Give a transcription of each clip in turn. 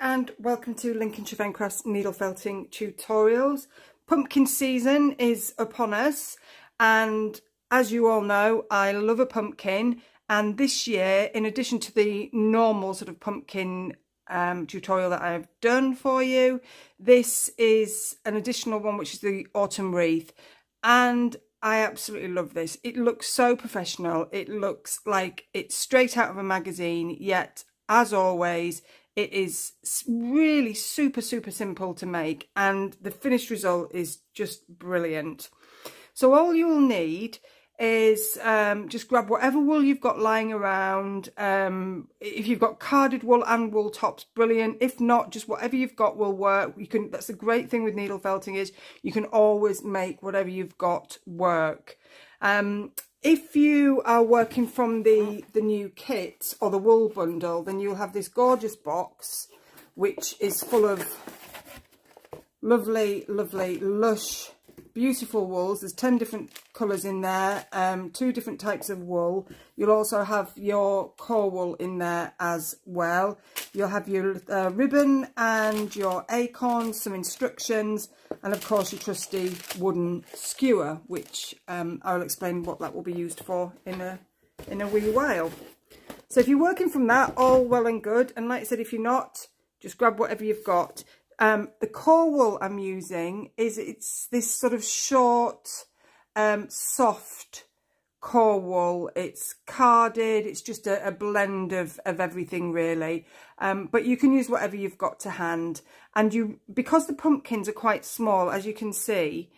and welcome to Lincolnshire Fenncrafts needle felting tutorials. Pumpkin season is upon us and as you all know I love a pumpkin and this year in addition to the normal sort of pumpkin um, tutorial that I've done for you this is an additional one which is the autumn wreath and I absolutely love this. It looks so professional. It looks like it's straight out of a magazine yet as always it is really super, super simple to make and the finished result is just brilliant. So all you'll need is um, just grab whatever wool you've got lying around. Um, if you've got carded wool and wool tops, brilliant. If not, just whatever you've got will work. You can. That's the great thing with needle felting is you can always make whatever you've got work. Um, if you are working from the, the new kit or the wool bundle, then you'll have this gorgeous box, which is full of lovely, lovely, lush beautiful wools. There's 10 different colours in there, um, two different types of wool. You'll also have your core wool in there as well. You'll have your uh, ribbon and your acorns, some instructions, and of course your trusty wooden skewer, which um, I'll explain what that will be used for in a, in a wee while. So if you're working from that, all well and good. And like I said, if you're not, just grab whatever you've got. Um, the core wool I'm using is it's this sort of short, um, soft core wool. It's carded. It's just a, a blend of, of everything really. Um, but you can use whatever you've got to hand. And you, because the pumpkins are quite small, as you can see,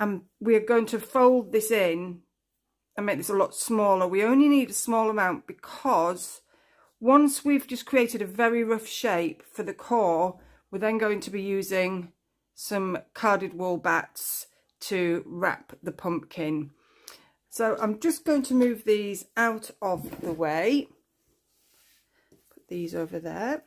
um, we are going to fold this in and make this a lot smaller. We only need a small amount because once we've just created a very rough shape for the core, we're then going to be using some carded wool bats to wrap the pumpkin. So I'm just going to move these out of the way. Put these over there.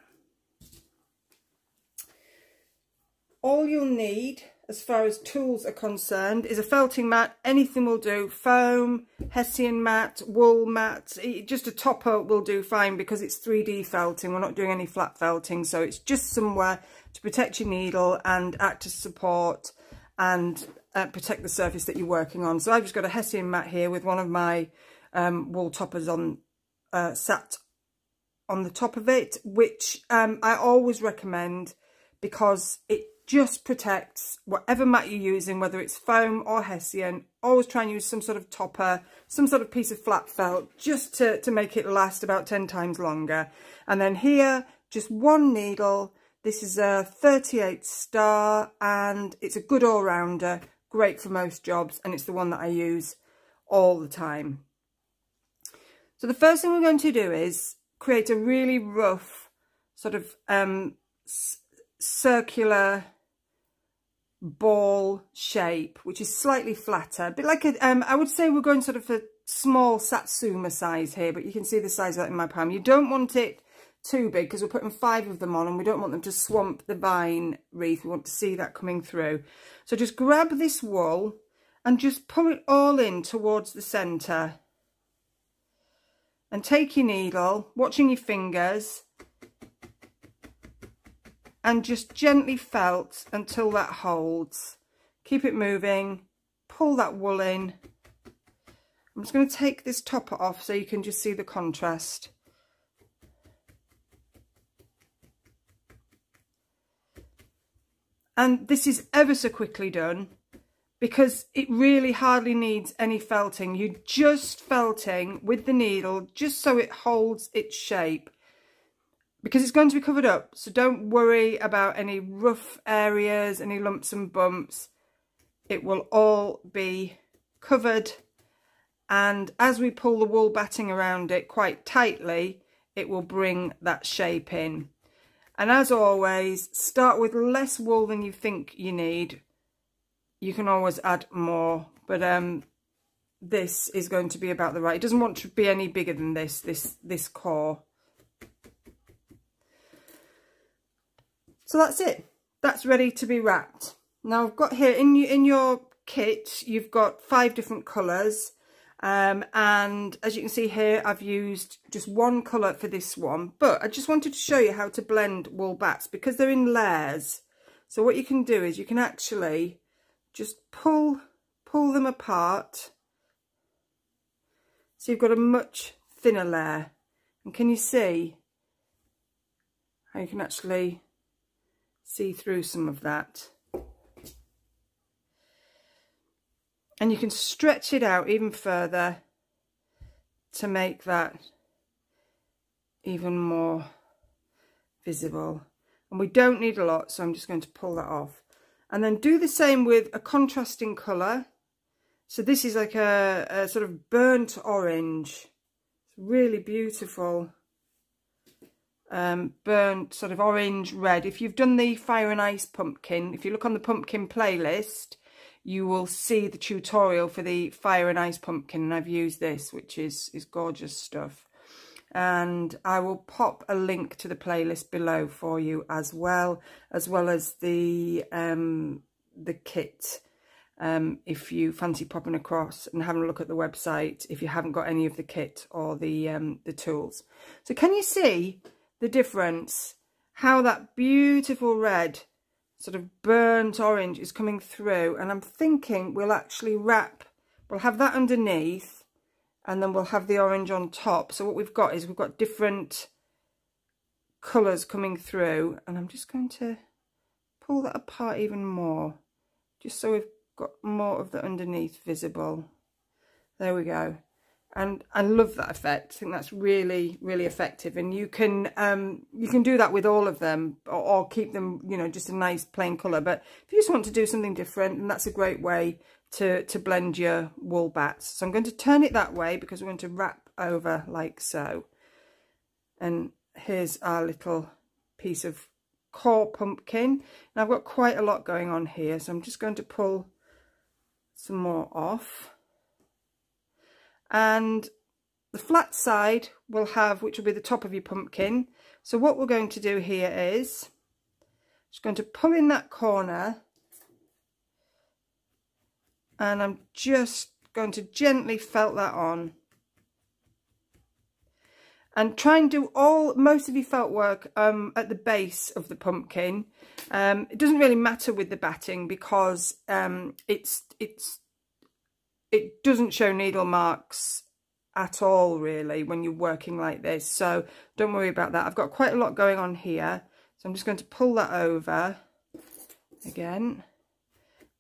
All you'll need as far as tools are concerned is a felting mat anything will do foam hessian mat wool mat just a topper will do fine because it's 3d felting we're not doing any flat felting so it's just somewhere to protect your needle and act as support and uh, protect the surface that you're working on so i've just got a hessian mat here with one of my um, wool toppers on uh, sat on the top of it which um, i always recommend because it just protects whatever mat you're using, whether it's foam or hessian. Always try and use some sort of topper, some sort of piece of flat felt, just to, to make it last about 10 times longer. And then here, just one needle. This is a 38 star and it's a good all-rounder, great for most jobs, and it's the one that I use all the time. So the first thing we're going to do is create a really rough sort of um, circular ball shape, which is slightly flatter. A bit like a, um, I would say we're going sort of a small Satsuma size here, but you can see the size of that in my palm. You don't want it too big because we're putting five of them on and we don't want them to swamp the vine wreath. We want to see that coming through. So just grab this wool and just pull it all in towards the centre. And take your needle, watching your fingers, and just gently felt until that holds. Keep it moving, pull that wool in. I'm just going to take this topper off so you can just see the contrast. And this is ever so quickly done because it really hardly needs any felting. You're just felting with the needle just so it holds its shape. Because it's going to be covered up so don't worry about any rough areas any lumps and bumps. It will all be covered. And as we pull the wool batting around it quite tightly it will bring that shape in and as always start with less wool than you think you need you can always add more but um this is going to be about the right it doesn't want to be any bigger than this this this core So that's it. That's ready to be wrapped. Now I've got here in, in your kit, you've got five different colours. Um, and as you can see here, I've used just one colour for this one. But I just wanted to show you how to blend wool bats because they're in layers. So what you can do is you can actually just pull, pull them apart. So you've got a much thinner layer. And can you see how you can actually see through some of that? And you can stretch it out even further to make that even more visible. And we don't need a lot so I'm just going to pull that off. And then do the same with a contrasting colour. So this is like a, a sort of burnt orange. It's really beautiful. Um, burnt sort of orange red. If you've done the fire and ice pumpkin if you look on the pumpkin playlist you will see the tutorial for the fire and ice pumpkin and I've used this which is is gorgeous stuff. And I will pop a link to the playlist below for you as well as well as the um the kit um if you fancy popping across and having a look at the website if you haven't got any of the kit or the um the tools. So can you see the difference? How that beautiful red sort of burnt orange is coming through and I'm thinking we'll actually wrap, we'll have that underneath and then we'll have the orange on top. So what we've got is we've got different colours coming through and I'm just going to pull that apart even more just so we've got more of the underneath visible. There we go and I love that effect. I think that's really, really effective. And you can um, you can do that with all of them or, or, keep them, you know, just a nice plain colour. But if you just want to do something different, and that's a great way to, to blend your wool bats. So I'm going to turn it that way because we're going to wrap over like so. And here's our little piece of core pumpkin. And I've got quite a lot going on here. So I'm just going to pull some more off and the flat side will have, which will be the top of your pumpkin. So what we're going to do here is, just going to pull in that corner and I'm just going to gently felt that on. And try and do all, most of your felt work um, at the base of the pumpkin. Um, it doesn't really matter with the batting because um, it's, it's it doesn't show needle marks at all really when you're working like this. So don't worry about that. I've got quite a lot going on here. So I'm just going to pull that over again.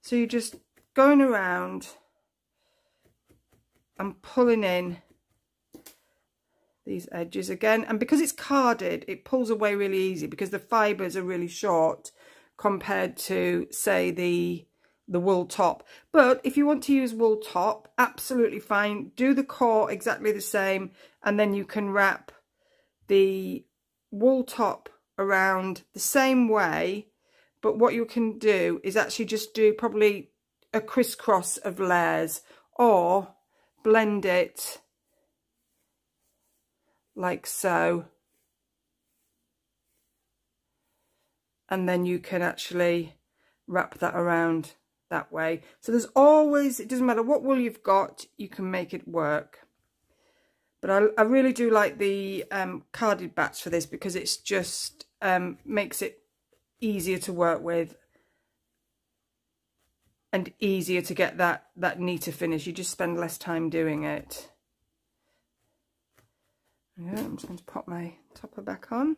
So you're just going around and pulling in these edges again. And because it's carded it pulls away really easy because the fibers are really short compared to say the the wool top. But if you want to use wool top, absolutely fine. Do the core exactly the same and then you can wrap the wool top around the same way. But what you can do is actually just do probably a crisscross of layers or blend it like so. And then you can actually wrap that around that way. So there's always, it doesn't matter what wool you've got, you can make it work. But I, I really do like the um, carded bats for this because it's just um, makes it easier to work with and easier to get that, that neater finish. You just spend less time doing it. Yeah, I'm just going to pop my topper back on.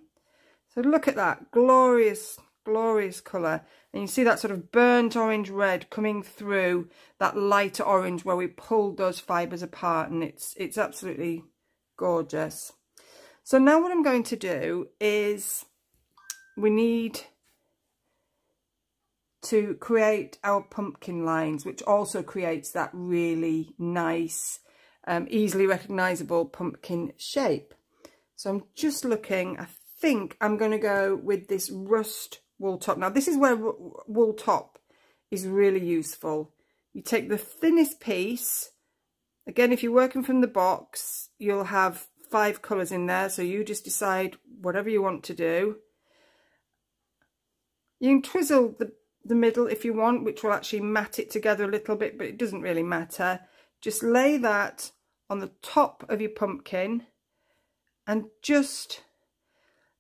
So look at that, glorious, glorious colour. And you see that sort of burnt orange red coming through that lighter orange where we pulled those fibres apart and it's it's absolutely gorgeous. So now what I'm going to do is we need to create our pumpkin lines which also creates that really nice um, easily recognizable pumpkin shape. So I'm just looking I think I'm going to go with this rust wool top. Now this is where wool top is really useful. You take the thinnest piece. Again, if you're working from the box, you'll have five colours in there. So you just decide whatever you want to do. You can twizzle the, the middle if you want, which will actually mat it together a little bit, but it doesn't really matter. just lay that on the top of your pumpkin and just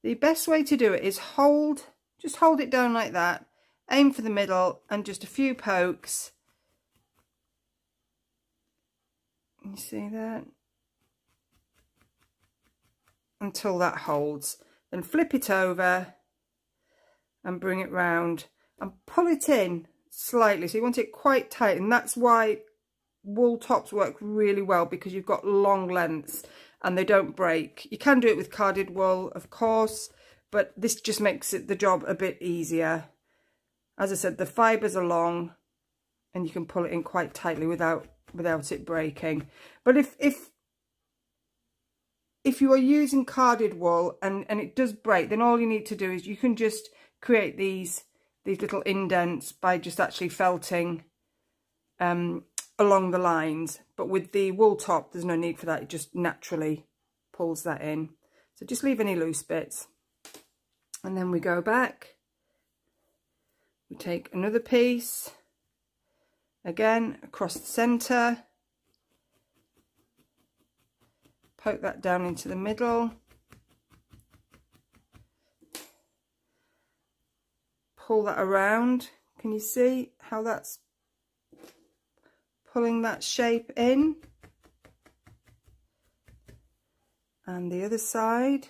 the best way to do it is hold just hold it down like that. Aim for the middle and just a few pokes. You see that? Until that holds. Then flip it over and bring it round and pull it in slightly so you want it quite tight. And that's why wool tops work really well because you've got long lengths and they don't break. You can do it with carded wool of course but this just makes it the job a bit easier as I said the fibers are long and you can pull it in quite tightly without without it breaking but if if if you are using carded wool and and it does break then all you need to do is you can just create these these little indents by just actually felting um, along the lines. But with the wool top, there's no need for that. It just naturally pulls that in. So just leave any loose bits. And then we go back. We take another piece. Again, across the centre. Poke that down into the middle. pull that around. Can you see how that's pulling that shape in? And the other side.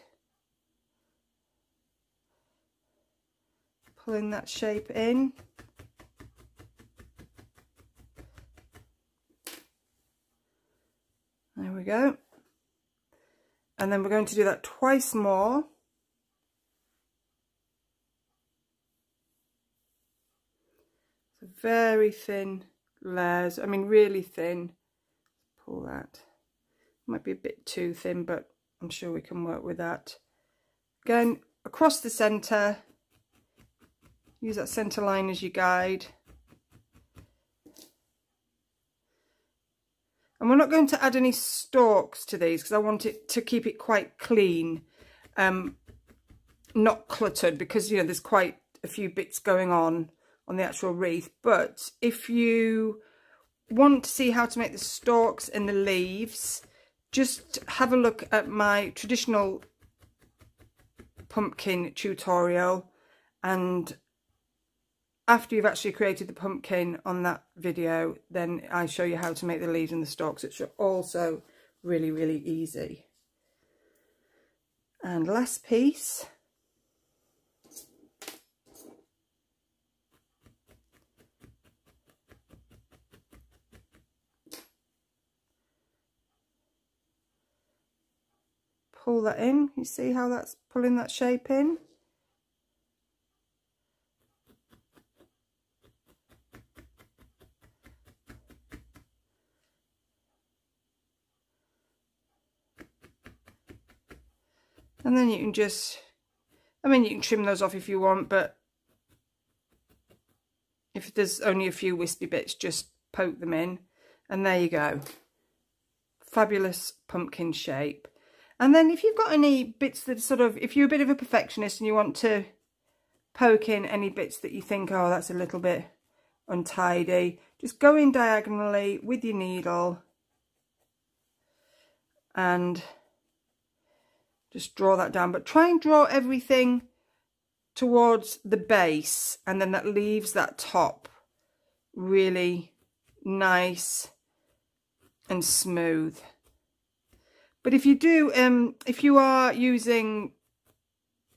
Pulling that shape in. There we go. And then we're going to do that twice more. very thin layers. I mean, really thin. Pull that. Might be a bit too thin, but I'm sure we can work with that. Again, across the centre. Use that centre line as your guide. And we're not going to add any stalks to these because I want it to keep it quite clean. Um, not cluttered because, you know, there's quite a few bits going on on the actual wreath. But if you want to see how to make the stalks and the leaves, just have a look at my traditional pumpkin tutorial and after you've actually created the pumpkin on that video then I show you how to make the leaves and the stalks which are also really really easy and last piece pull that in. You see how that's pulling that shape in? And then you can just, I mean, you can trim those off if you want, but if there's only a few wispy bits, just poke them in. And there you go. Fabulous pumpkin shape. And then if you've got any bits that sort of, if you're a bit of a perfectionist and you want to poke in any bits that you think, oh, that's a little bit untidy, just go in diagonally with your needle and just draw that down. But try and draw everything towards the base and then that leaves that top really nice and smooth. But if you do, um, if you are using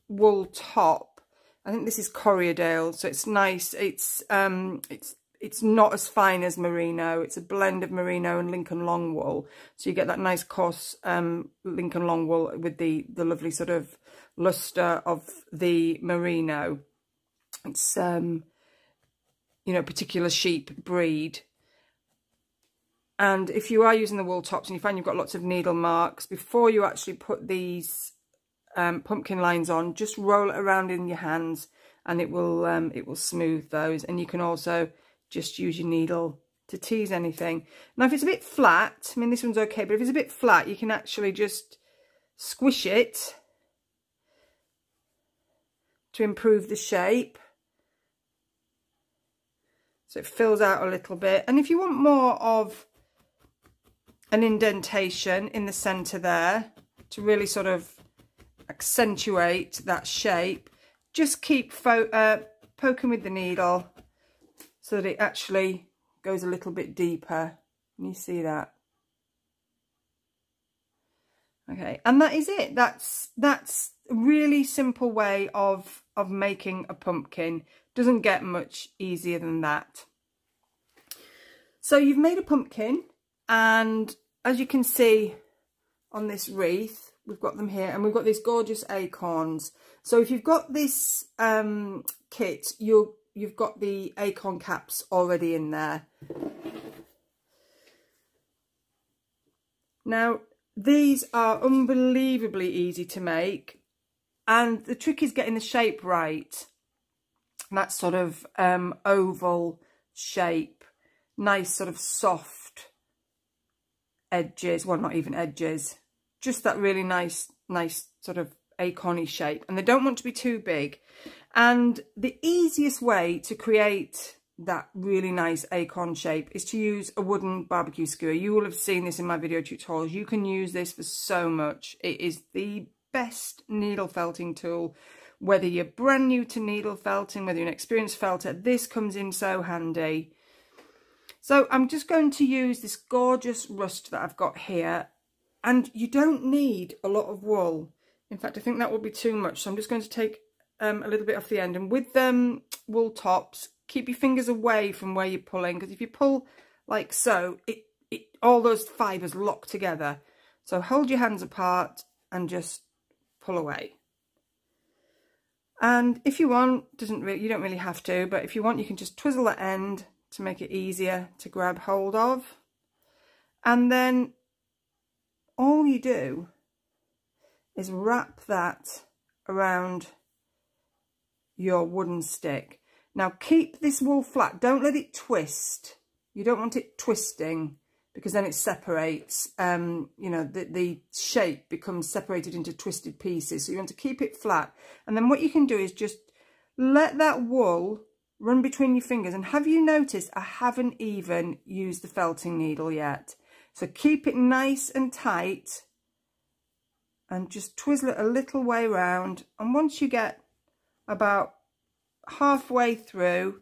wool top, I think this is Corriedale, so it's nice. It's um, it's it's not as fine as merino. It's a blend of merino and Lincoln long wool, so you get that nice coarse um, Lincoln long wool with the the lovely sort of luster of the merino. It's um, you know, particular sheep breed. And if you are using the wool tops and you find you've got lots of needle marks, before you actually put these um, pumpkin lines on, just roll it around in your hands and it will um, it will smooth those. And you can also just use your needle to tease anything. Now, if it's a bit flat, I mean, this one's okay, but if it's a bit flat, you can actually just squish it to improve the shape. So it fills out a little bit. And if you want more of an indentation in the centre there to really sort of accentuate that shape. Just keep uh, poking with the needle so that it actually goes a little bit deeper. Can you see that? Okay, and that is it. That's that's a really simple way of of making a pumpkin. Doesn't get much easier than that. So you've made a pumpkin and as you can see on this wreath, we've got them here and we've got these gorgeous acorns. So if you've got this um, kit, you you've got the acorn caps already in there. Now, these are unbelievably easy to make and the trick is getting the shape right. That sort of um, oval shape, nice sort of soft edges, well not even edges, just that really nice, nice sort of acorny shape. And they don't want to be too big. And the easiest way to create that really nice acorn shape is to use a wooden barbecue skewer. You will have seen this in my video tutorials. You can use this for so much. It is the best needle felting tool. Whether you're brand new to needle felting, whether you're an experienced felter, this comes in so handy. So I'm just going to use this gorgeous rust that I've got here. And you don't need a lot of wool. In fact, I think that would be too much. So I'm just going to take um, a little bit off the end. And with them wool tops, keep your fingers away from where you're pulling. Because if you pull like so, it, it all those fibres lock together. So hold your hands apart and just pull away. And if you want, doesn't really, you don't really have to, but if you want, you can just twizzle that end to make it easier to grab hold of. And then all you do is wrap that around your wooden stick. Now keep this wool flat, don't let it twist. You don't want it twisting because then it separates, um, you know, the, the shape becomes separated into twisted pieces. So you want to keep it flat. And then what you can do is just let that wool run between your fingers. And have you noticed I haven't even used the felting needle yet? So keep it nice and tight and just twizzle it a little way round. And once you get about halfway through,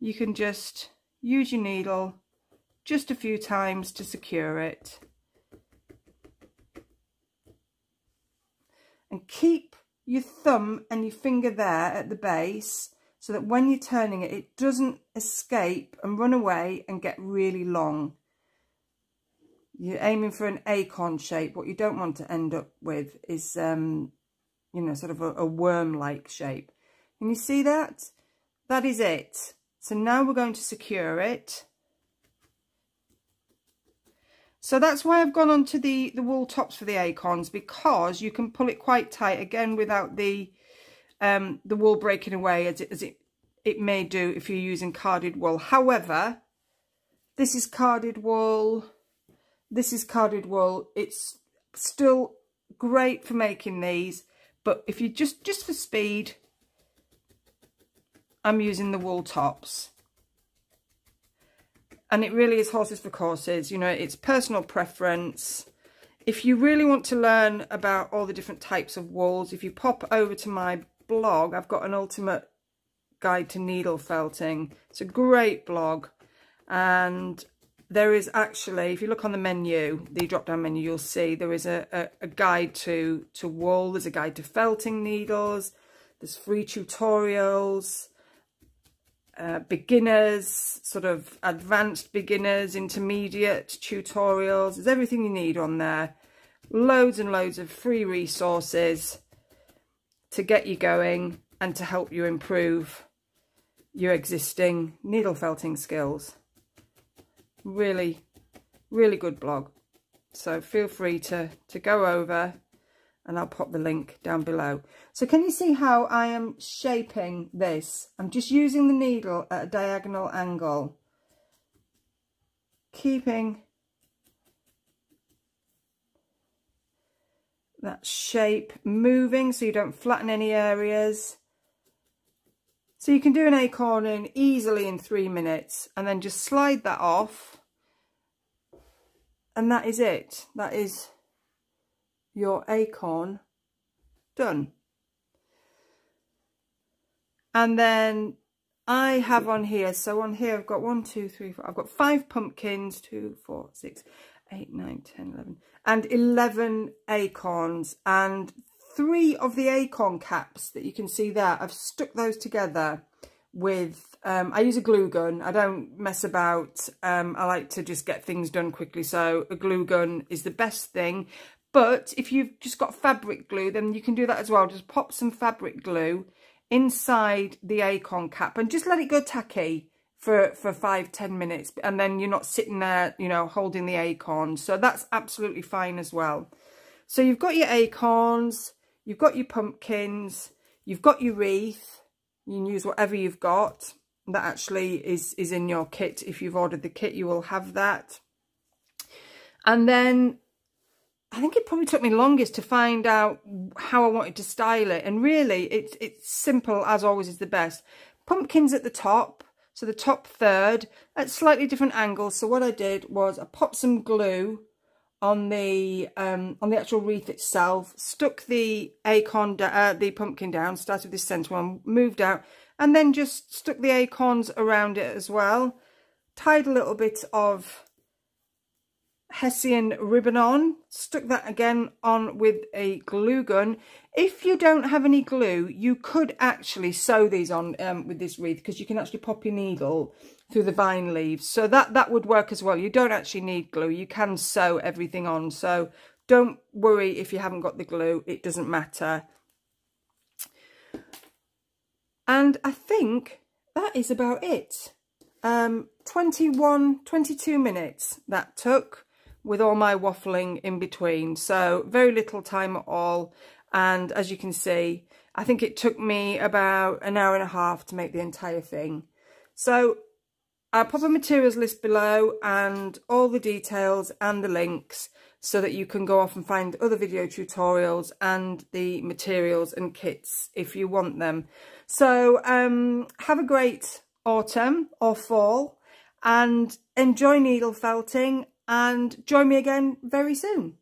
you can just use your needle just a few times to secure it. And keep your thumb and your finger there at the base so that when you're turning it, it doesn't escape and run away and get really long. You're aiming for an acorn shape. What you don't want to end up with is, um, you know, sort of a, a worm-like shape. Can you see that? That is it. So now we're going to secure it. So that's why I've gone on to the, the wool tops for the acorns because you can pull it quite tight again without the um, the wool breaking away as it, as it, it may do if you're using carded wool. However, this is carded wool, this is carded wool. It's still great for making these, but if you just, just for speed, I'm using the wool tops. And it really is horses for courses you know it's personal preference. If you really want to learn about all the different types of wools if you pop over to my blog i've got an ultimate guide to needle felting. It's a great blog. And there is actually if you look on the menu the drop down menu you'll see there is a, a, a guide to to wool there's a guide to felting needles there's free tutorials uh, beginners, sort of advanced beginners, intermediate tutorials. There's everything you need on there. Loads and loads of free resources to get you going and to help you improve your existing needle felting skills. Really, really good blog. So feel free to, to go over and I'll pop the link down below. So can you see how I am shaping this? I'm just using the needle at a diagonal angle, keeping that shape moving so you don't flatten any areas. So you can do an acorn in easily in three minutes and then just slide that off and that is it. That is your acorn done. And then I have on here, so on here I've got one, two, three, four, I've got five pumpkins, two, four, six, eight, nine, ten, eleven, and 11 acorns. And three of the acorn caps that you can see there, I've stuck those together with, um, I use a glue gun. I don't mess about. Um, I like to just get things done quickly. So a glue gun is the best thing. But if you've just got fabric glue, then you can do that as well. Just pop some fabric glue inside the acorn cap and just let it go tacky for, for five, ten minutes. And then you're not sitting there, you know, holding the acorn. So that's absolutely fine as well. So you've got your acorns, you've got your pumpkins, you've got your wreath. You can use whatever you've got. That actually is, is in your kit. If you've ordered the kit, you will have that. And then I think it probably took me longest to find out how I wanted to style it. And really, it's, it's simple, as always, is the best. Pumpkins at the top, so the top third, at slightly different angles. So what I did was I popped some glue on the um, on the actual wreath itself, stuck the acorn, uh, the pumpkin down, started with this centre one, moved out, and then just stuck the acorns around it as well. Tied a little bit of Hessian ribbon on, stuck that again on with a glue gun. If you don't have any glue, you could actually sew these on um, with this wreath because you can actually pop your needle through the vine leaves. So that, that would work as well. You don't actually need glue. You can sew everything on. So don't worry if you haven't got the glue. It doesn't matter. And I think that is about it. Um, 21, 22 minutes that took with all my waffling in between. So very little time at all. And as you can see, I think it took me about an hour and a half to make the entire thing. So I'll pop a materials list below and all the details and the links so that you can go off and find other video tutorials and the materials and kits if you want them. So um, have a great autumn or fall and enjoy needle felting and join me again very soon.